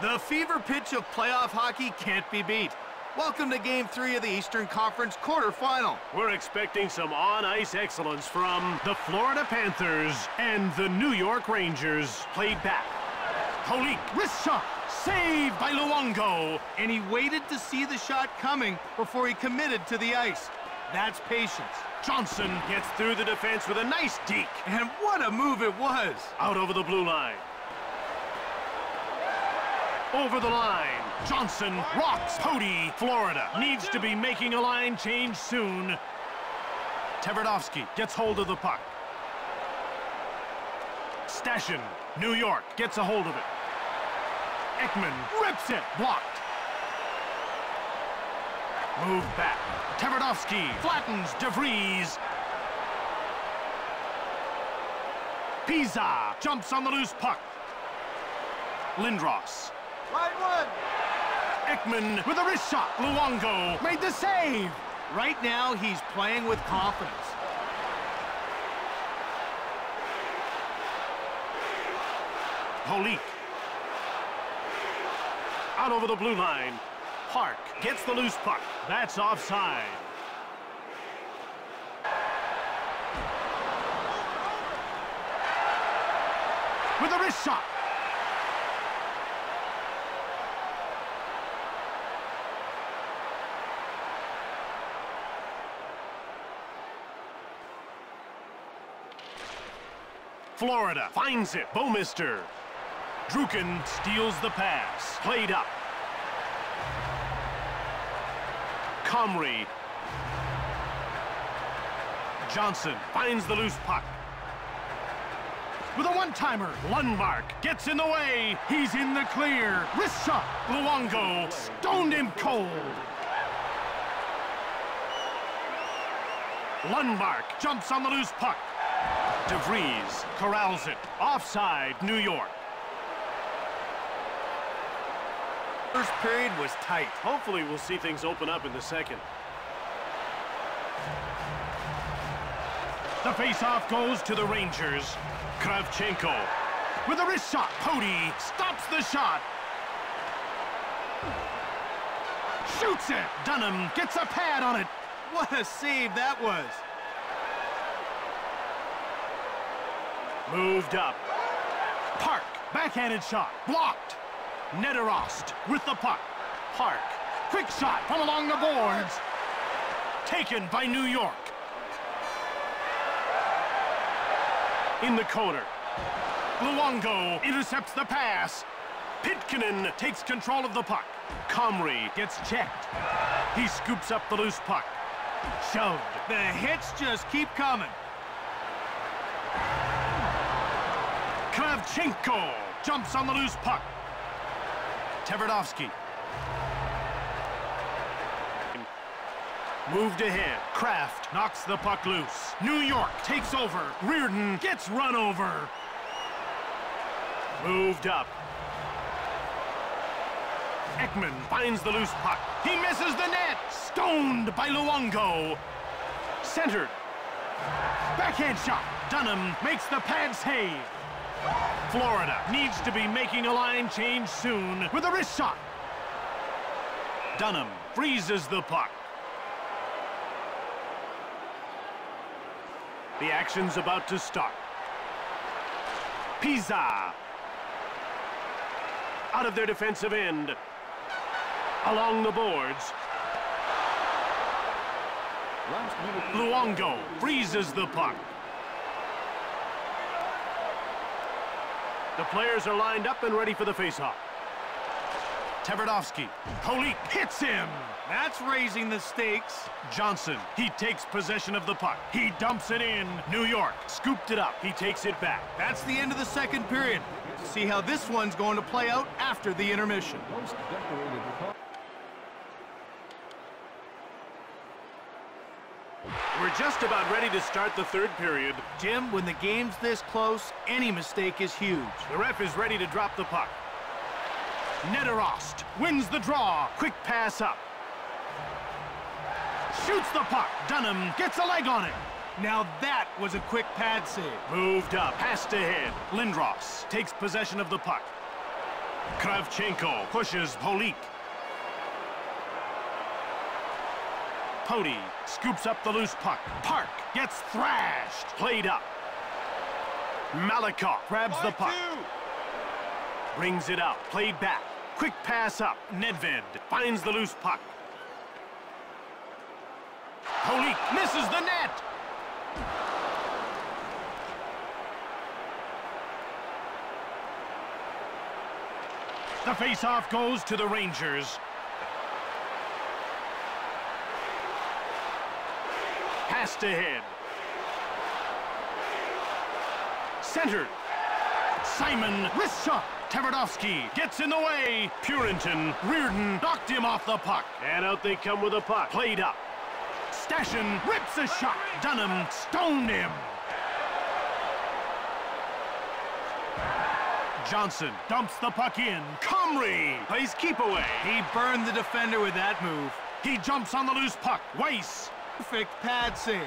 The fever pitch of playoff hockey can't be beat. Welcome to Game 3 of the Eastern Conference quarterfinal. We're expecting some on-ice excellence from the Florida Panthers and the New York Rangers. Played back. Holik, wrist shot, saved by Luongo. And he waited to see the shot coming before he committed to the ice. That's patience. Johnson gets through the defense with a nice deke. And what a move it was. Out over the blue line. Over the line. Johnson rocks Poti. Florida needs to be making a line change soon. Tverdovsky gets hold of the puck. Stashin, New York, gets a hold of it. Ekman rips it, blocked. Move back. Tverdovsky flattens DeVries. Pisa jumps on the loose puck. Lindros Line one. Ekman with a wrist shot. Luongo made the save. Right now, he's playing with confidence. Holik. Out over the blue line. Park gets the loose puck. That's offside. With a wrist shot. Florida finds it. Bouwmeester. Druken steals the pass. Played up. Comrie. Johnson finds the loose puck. With a one-timer, Lundmark gets in the way. He's in the clear. Wrist shot. Luongo stoned him cold. Lundmark jumps on the loose puck. DeVries corrals it. Offside, New York. First period was tight. Hopefully we'll see things open up in the second. The faceoff goes to the Rangers. Kravchenko with a wrist shot. Poti stops the shot. Shoots it. Dunham gets a pad on it. What a save that was. Moved up. Park, backhanded shot, blocked. Nedorost with the puck. Park, quick shot from along the boards. Taken by New York. In the corner. Luongo intercepts the pass. Pitkanen takes control of the puck. Comrie gets checked. He scoops up the loose puck. Shoved. The hits just keep coming. Kravchenko jumps on the loose puck. Tverdovsky. Moved ahead. Kraft knocks the puck loose. New York takes over. Reardon gets run over. Moved up. Ekman finds the loose puck. He misses the net. Stoned by Luongo. Centered. Backhand shot. Dunham makes the pad save. Florida needs to be making a line change soon with a wrist shot. Dunham freezes the puck. The action's about to start. Pisa. Out of their defensive end. Along the boards. Luongo freezes the puck. The players are lined up and ready for the faceoff. Tverdovsky. Holik hits him. That's raising the stakes. Johnson, he takes possession of the puck. He dumps it in. New York scooped it up. He takes it back. That's the end of the second period. See how this one's going to play out after the intermission. We're just about ready to start the third period. Jim, when the game's this close, any mistake is huge. The ref is ready to drop the puck. Nedorost wins the draw. Quick pass up. Shoots the puck. Dunham gets a leg on it. Now that was a quick pad save. Moved up. Passed ahead. Lindros takes possession of the puck. Kravchenko pushes Polik. Poti scoops up the loose puck. Park gets thrashed. Played up. Malakhov grabs the puck. Brings it out. Played back. Quick pass up. Nedved finds the loose puck. Polik misses the net. The face-off goes to the Rangers. Passed ahead. Centered. Simon, wrist shot. Tverdovsky gets in the way. Purinton, Reardon knocked him off the puck. And out they come with the puck. Played up. Stashin rips a shot. Dunham stoned him. Johnson dumps the puck in. Comrie plays keep away. He burned the defender with that move. He jumps on the loose puck. Weiss. Perfect pad save.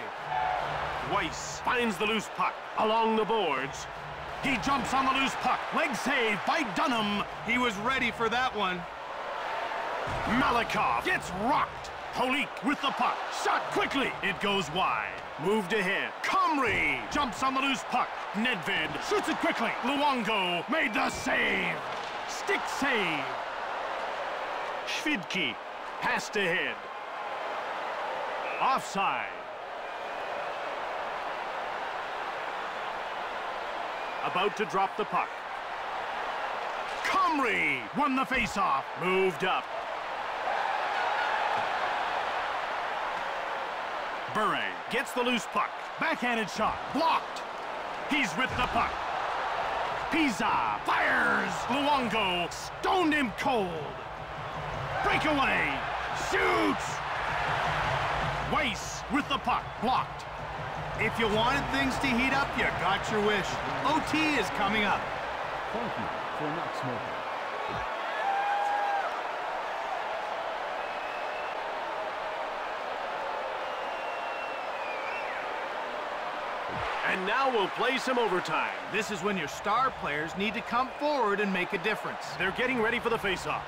Weiss finds the loose puck along the boards. He jumps on the loose puck. Leg save by Dunham. He was ready for that one. Malakhov gets rocked. Polik with the puck. Shot quickly. It goes wide. Moved ahead. Comrie jumps on the loose puck. Nedved shoots it quickly. Luongo made the save. Stick save. Shvidki passed ahead. Offside. About to drop the puck. Comrie won the faceoff. Moved up. Bure gets the loose puck. Backhanded shot. Blocked. He's with the puck. Pisa fires. Luongo stoned him cold. Breakaway. Shoots. Weiss with the puck. Blocked. If you wanted things to heat up, you got your wish. OT is coming up. Thank you for not smoking. And now we'll play some overtime. This is when your star players need to come forward and make a difference. They're getting ready for the faceoff.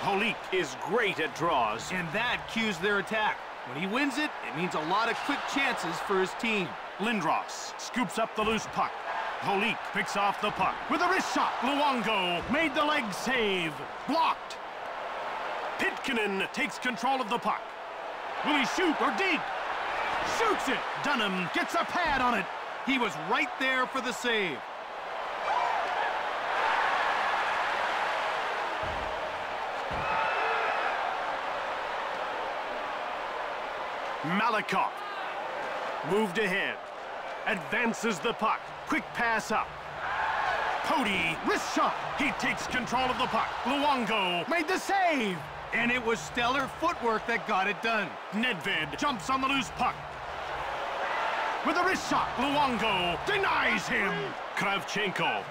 Polik is great at draws. And that cues their attack. When he wins it, it means a lot of quick chances for his team. Lindros scoops up the loose puck. Polik picks off the puck with a wrist shot. Luongo made the leg save. Blocked. Pitkanen takes control of the puck. Will he shoot or dig? Shoots it. Dunham gets a pad on it. He was right there for the save. Malakhov moved ahead. Advances the puck. Quick pass up. Poti, wrist shot. He takes control of the puck. Luongo made the save. And it was stellar footwork that got it done. Nedved jumps on the loose puck. With a wrist shot, Luongo denies him. Kravchenko.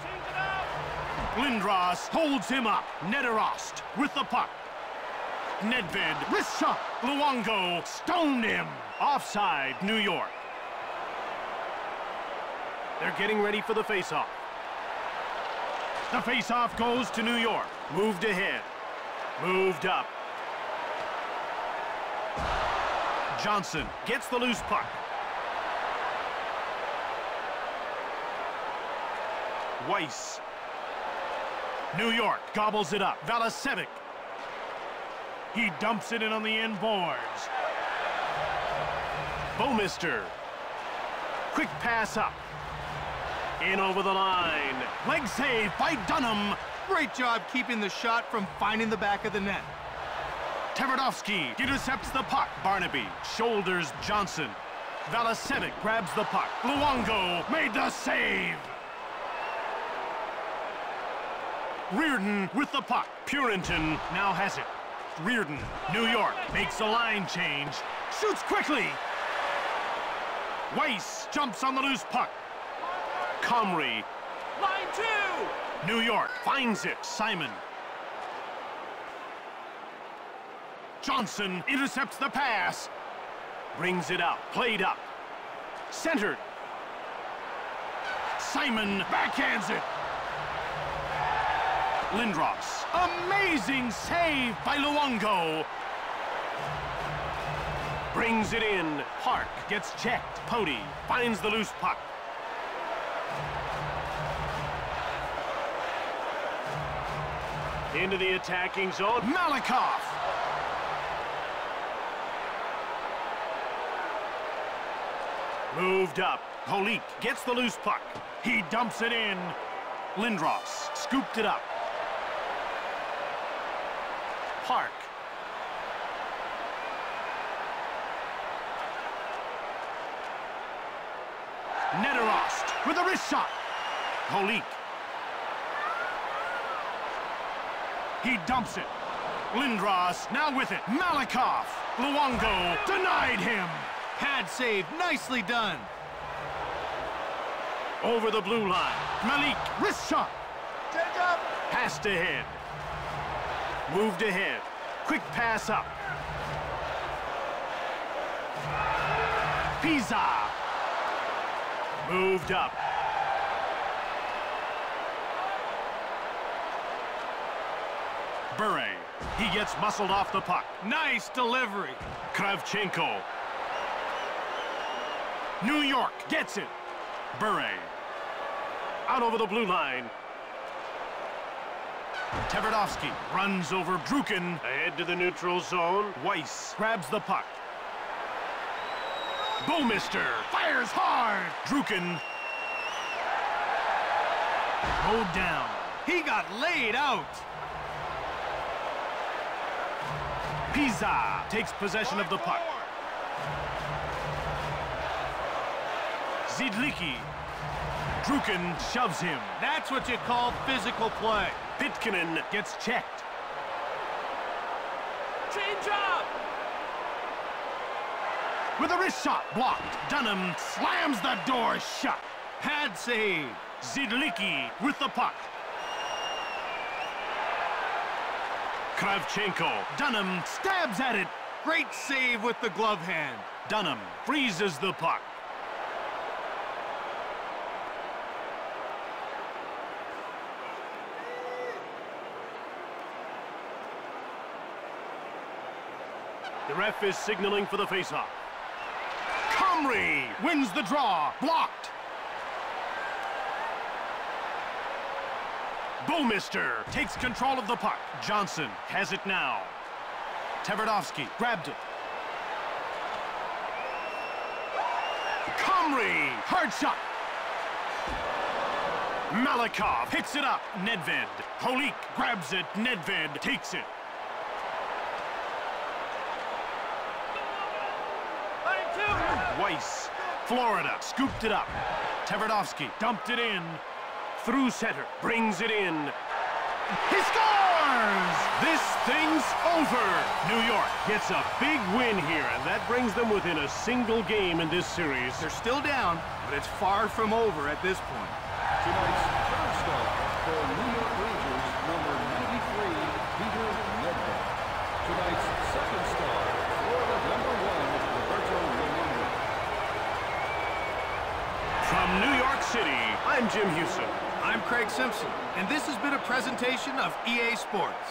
Lindros holds him up. Nedorost with the puck. Nedved, wrist shot. Luongo stoned him. Offside, New York. They're getting ready for the faceoff. The faceoff goes to New York. Moved ahead. Moved up. Johnson gets the loose puck. Weiss. New York gobbles it up. Valasevic. He dumps it in on the end boards. Bouwmeester. Quick pass up. In over the line. Leg save by Dunham. Great job keeping the shot from finding the back of the net. Tverdovsky intercepts the puck. Barnaby shoulders Johnson. Valasevic grabs the puck. Luongo made the save. Reardon with the puck. Purinton now has it. Reardon, New York, makes a line change. Shoots quickly. Weiss jumps on the loose puck. Comrie. Line two! New York finds it. Simon. Johnson intercepts the pass. Brings it out. Played up. Centered. Simon backhands it. Lindros. Amazing save by Luongo. Brings it in. Park gets checked. Poti finds the loose puck. Into the attacking zone. Malakhov. Moved up. Holik gets the loose puck. He dumps it in. Lindros scooped it up. Park. Nedorost with a wrist shot. Holik. He dumps it. Lindros now with it. Malakhov. Luongo denied him. Pad save, nicely done. Over the blue line. Malik, wrist shot. Take up. Passed Moved ahead. Quick pass up. Pisa. Moved up. Bure. He gets muscled off the puck. Nice delivery. Kravchenko. New York gets it. Bure. Out over the blue line. Tverdovsky runs over Druken. Ahead to the neutral zone. Weiss grabs the puck. Bouwmeester fires hard. Druken. Mowed down. He got laid out. Pisa takes possession of the puck. Zidlicky. Druken shoves him. That's what you call physical play. Pitkanen gets checked. Change up. With a wrist shot blocked. Dunham slams the door shut. Pad save. Zidlicky with the puck. Kravchenko. Dunham stabs at it. Great save with the glove hand. Dunham freezes the puck. The ref is signaling for the face-off. Comrie wins the draw. Blocked. Bouwmeester takes control of the puck. Johnson has it now. Tverdovsky grabbed it. Comrie, hard shot. Malakhov hits it up. Nedved. Holik grabs it. Nedved takes it. Line two. Weiss, Florida, scooped it up. Tverdovsky dumped it in. Through center, brings it in. He scores! This thing's over. New York gets a big win here, and that brings them within a single game in this series. They're still down, but it's far from over at this point. Tonight's third star for New York Rangers, number 93, Peter Nedved. Tonight's second star, Florida number one, Roberto Luongo. From New York City, I'm Jim Houston. I'm Craig Simpson, and this has been a presentation of EA Sports.